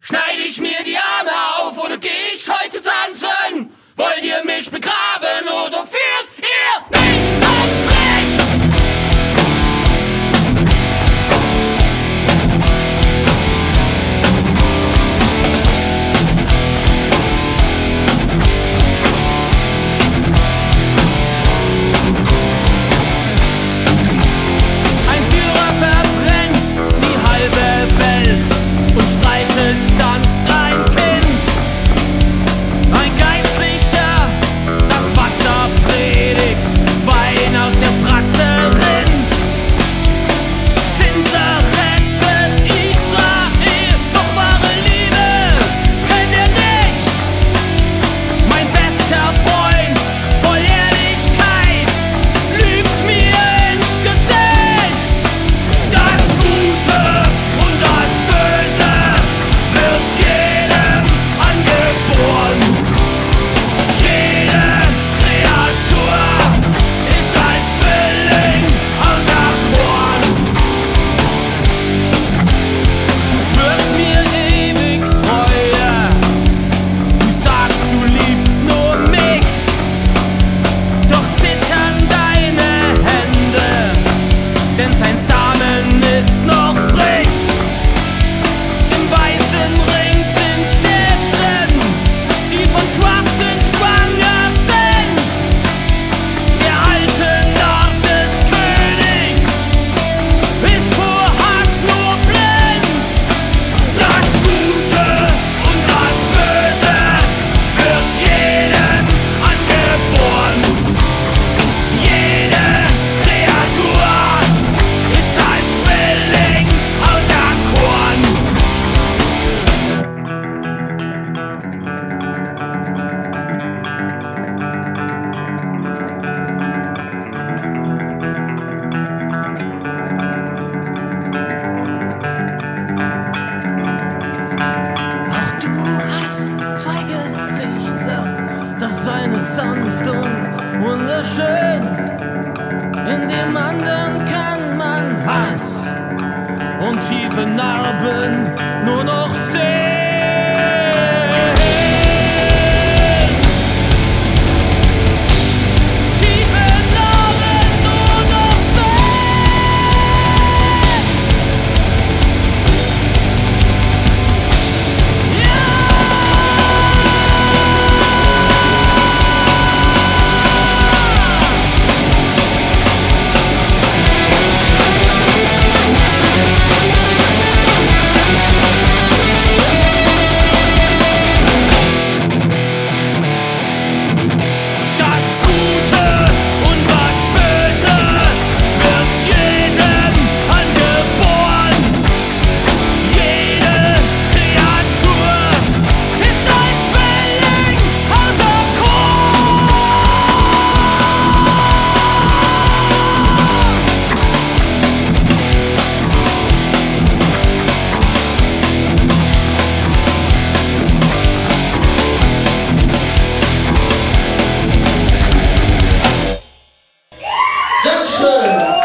Schneide ich mir die Arme auf oder geh ich heute tanzen? Wollt ihr mich begraben oder viel? sanft und wunderschön. In dem anderen kann man Hass und tiefe Narben nur noch 감사합니다.